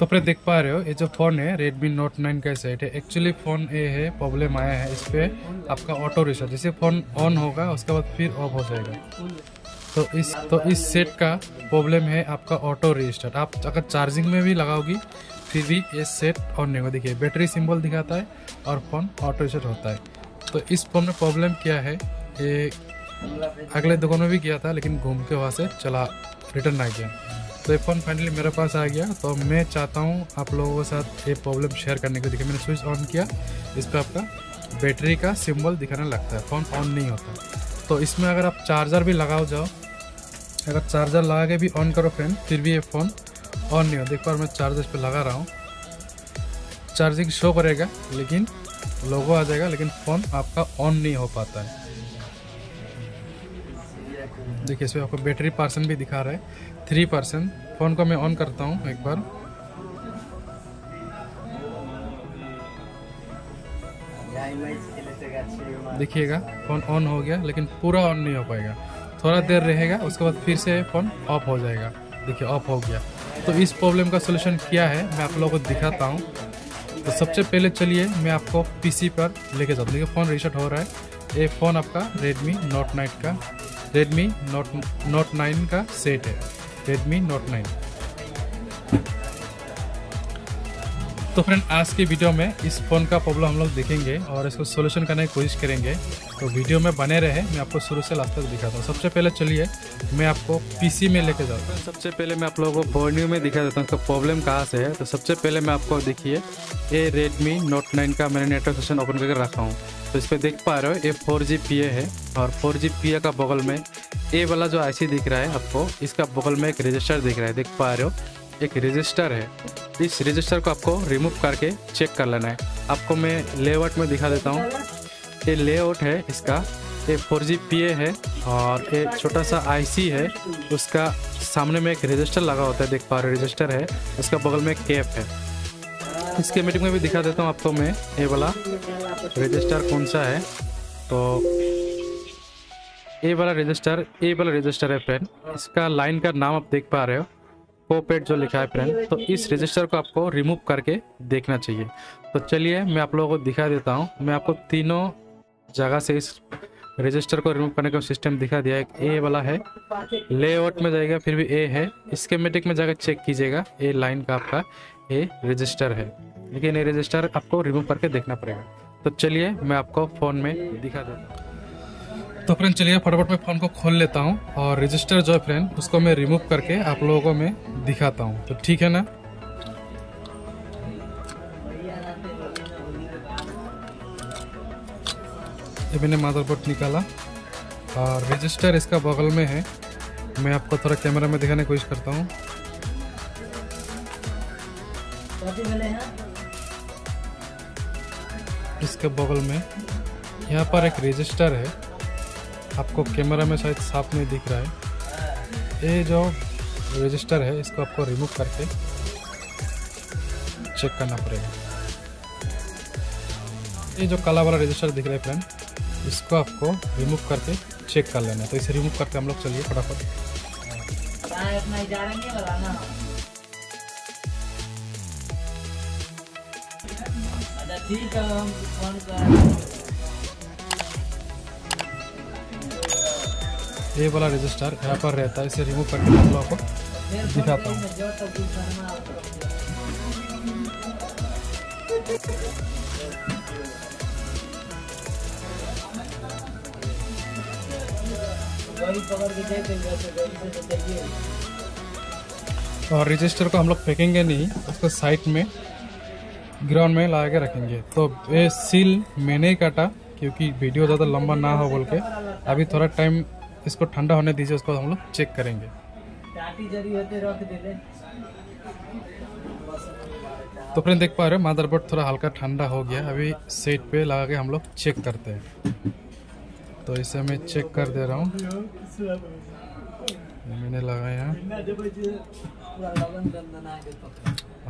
तो फिर देख पा रहे हो, ये जो फ़ोन है, Redmi Note 9 का सेट है। एक्चुअली फ़ोन ये है प्रॉब्लम आया है, इस पर आपका ऑटो रिचार्ज जैसे फ़ोन ऑन होगा, उसके बाद फिर ऑफ़ हो जाएगा। तो इस तो इस सेट का प्रॉब्लम है आपका ऑटो रजिस्टर आप अगर चार्जिंग में भी लगाओगी, फिर भी ये सेट ऑन नहीं होगा। देखिए बैटरी सिंबल दिखाता है और फ़ोन ऑटो रिसेट होता है। तो इस फ़ोन में प्रॉब्लम क्या है? ये अगले दुकान में भी किया था, लेकिन घूम के वहाँ से चला रिटर्न आ गया। तो ये फ़ोन फाइनली मेरे पास आ गया। तो मैं चाहता हूँ आप लोगों के साथ ये प्रॉब्लम शेयर करने को। देखिए, मैंने स्विच ऑन किया। इस पर आपका बैटरी का सिंबल दिखाने लगता है। फ़ोन ऑन नहीं होता। तो इसमें अगर आप चार्जर भी लगाओ, जाओ। अगर चार्जर लगा के भी ऑन करो फ्रेंड फिर भी ये फ़ोन ऑन नहीं हो देख पर मैं चार्जर इस पर लगा रहा हूँ। चार्जिंग शो करेगा, लेकिन लोगो आ जाएगा, लेकिन फ़ोन आपका ऑन नहीं हो पाता है। देखिए, इसमें आपको बैटरी परसेंट भी दिखा रहा है। थ्री परसेंट फ़ोन को मैं ऑन करता हूँ एक बार। देखिएगा फ़ोन ऑन हो गया, लेकिन पूरा ऑन नहीं हो पाएगा। थोड़ा देर रहेगा, उसके बाद फिर से फ़ोन ऑफ़ हो जाएगा। देखिए ऑफ़ हो गया। तो इस प्रॉब्लम का सोल्यूशन क्या है, मैं आप लोगों को दिखाता हूँ। तो सबसे पहले चलिए, मैं आपको पीसी पर लेके जाता हूँ। देखिए फ़ोन रिसेट हो रहा है। ये फ़ोन आपका रेडमी नोट नाइट का रेडमी नोट नोट नाइन का सेट है। रेडमी नोट नाइन तो फ्रेंड आज की वीडियो में इस फ़ोन का प्रॉब्लम हम लोग देखेंगे और इसको सोल्यूशन करने की कोशिश करेंगे। तो वीडियो में बने रहे, मैं आपको शुरू से लास्ट तक दिखाता हूँ। सबसे पहले चलिए, मैं आपको पीसी में लेके जाता हूँ। सबसे पहले मैं आप लोगों को बोर्नियो में दिखा देता हूँ इसका प्रॉब्लम कहाँ से है। तो सबसे पहले मैं आपको देखिए, ये रेडमी नोट नाइन का मैंने नेटवर्क सेशन ओपन करके रखा हूँ। तो इस पर देख पा रहे हो, ये फोर जी पी है और फोर जी पी का बगल में ए वाला जो आईसी दिख रहा है आपको, इसका बगल में एक रजिस्टर दिख रहा है। देख पा रहे हो एक रजिस्टर है। इस रजिस्टर को आपको रिमूव करके चेक कर लेना है। आपको मैं लेआउट में दिखा देता हूँ। ये लेआउट है इसका। ये फोर जी पी ए है और ये छोटा सा आईसी है। उसका सामने में एक रजिस्टर लगा होता है, देख पा रहे रजिस्टर है। उसका बगल में कैप है। इसके मीटिंग में भी दिखा देता हूँ आपको मैं। ये वाला रजिस्टर कौन सा है? तो ये वाला रजिस्टर ये वाला रजिस्टर है फ्रेंड इसका लाइन का नाम आप देख पा रहे हो। कोपेट जो लिखा है फ्रेंड तो इस रजिस्टर को आपको रिमूव करके देखना चाहिए। तो चलिए मैं आप लोगों को दिखा देता हूँ। मैं आपको तीनों जगह से इस रजिस्टर को रिमूव करने का सिस्टम दिखा दिया। एक ए वाला है। लेआउट में जाएगा, फिर भी ए है। स्केमेटिक में जाकर चेक कीजिएगा। ए लाइन का आपका ए रजिस्टर है। लेकिन ये रजिस्टर आपको रिमूव करके देखना पड़ेगा। तो चलिए मैं आपको फ़ोन में दिखा देता हूँ। तो फ्रेंड चलिए फटाफट मैं फ़ोन को खोल लेता हूँ और रजिस्टर जो है फ्रेंड उसको मैं रिमूव करके आप लोगों को मैं दिखाता हूँ। तो ठीक है ना? ये मैंने मदरबोर्ड निकाला और रजिस्टर इसका बगल में है। मैं आपको थोड़ा कैमरा में दिखाने की कोशिश करता हूँ। इसके बगल में यहाँ पर एक रजिस्टर है। आपको कैमरा में शायद साफ़ नहीं दिख रहा है। ये जो रजिस्टर है, इसको आपको रिमूव करके चेक करना पड़ेगा। ये जो काला वाला रजिस्टर दिख रहा है फ्रेंड इसको आपको रिमूव करके चेक कर लेना है। तो इसे रिमूव करके हम लोग चलिए फटाफट। ठीक है, हम फ़ोन कर ये वाला रजिस्टर यहाँ पर रहता है, इसे रिमूव करके मैं आप को दिखाता हूँ। और रजिस्टर को हम लोग फेंकेंगे नहीं, उसको साइड में ग्राउंड में लगा के रखेंगे। तो ये सील मैंने ही काटा, क्योंकि वीडियो ज़्यादा लंबा ना हो बोल के, अभी थोड़ा टाइम इसको ठंडा होने दीजिए, उसको हम लोग चेक करेंगे। तो फ्रेंड देख पा रहे हो, मदरबोर्ड थोड़ा हल्का ठंडा हो गया अभी सेट पे लगा के हम लोग चेक करते हैं। तो इसे मैं चेक कर दे रहा हूँ। मैंने लगाया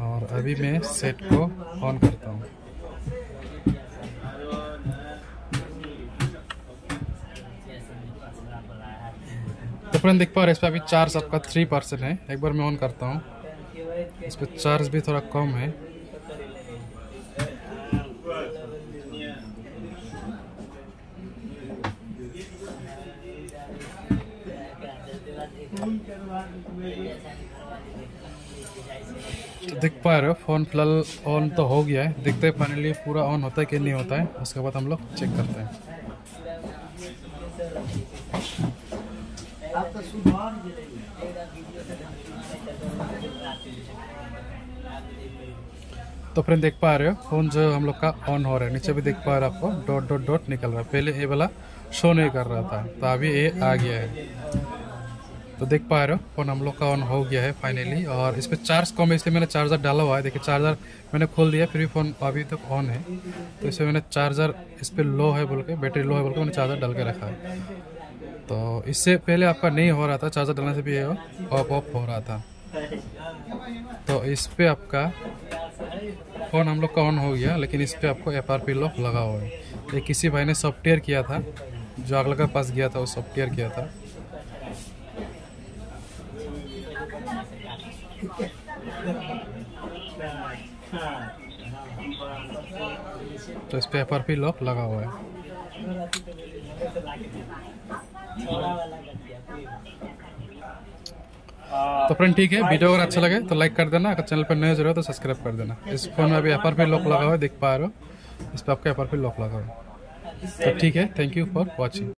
और अभी मैं सेट को ऑन करता हूँ। फ्रेंड देख पा रहे हैं, इस पर अभी चार्ज आपका थ्री परसेंट है। एक बार मैं ऑन करता हूँ। इस पर चार्ज भी थोड़ा कम है। तो देख पा रहे हो फ़ोन फ़िलहाल ऑन तो हो गया है। देखते हैं फाइनली पूरा ऑन होता है कि नहीं होता है। उसके बाद हम लोग चेक करते हैं। आप तो सुधार तो फ्रेंड, देख पा रहे हो, फ़ोन जो हम लोग का ऑन हो रहा है। नीचे भी देख पा रहे हो आपको डॉट डॉट डॉट निकल रहा है। पहले ये वाला शो नहीं कर रहा था तो अभी ये आ गया है। तो देख पा रहे हो, फ़ोन हम लोग का ऑन हो गया है फाइनली और इस पर चार्ज कम है, इसलिए मैंने चार्जर डाला हुआ है। देखिए चार्जर मैंने खोल दिया, फिर भी फ़ोन अभी तक तो ऑन है। तो इसमें मैंने चार्जर इस पर लो है बोल के बैटरी लो है बोल के मैंने चार्जर डाल के रखा है। तो इससे पहले आपका नहीं हो रहा था, चार्जर डालने से भी ऑफ़ ऑफ़ हो रहा था। तो इस पर आपका फ़ोन हम लोग का ऑन हो गया, लेकिन इस पर आपको एफ़ आर पी लॉक लगा हुआ है। ये किसी भाई ने सॉफ्टवेयर किया था, जो अगला के पास गया था, वो सॉफ्टवेयर किया था। तो इस पर एफ़ आर पी लॉक लगा हुआ है। तो फ्रेंड ठीक है वीडियो अगर अच्छा लगे तो लाइक कर देना, अगर चैनल पर नए जुड़े तो सब्सक्राइब कर देना। इस फ़ोन में अभी एफ़ आर लॉक लगा हुआ है, देख पा रहे हो। इस पर आपका एफ़ आर लॉक लगा हुआ है। तो ठीक है थैंक यू फॉर वॉचिंग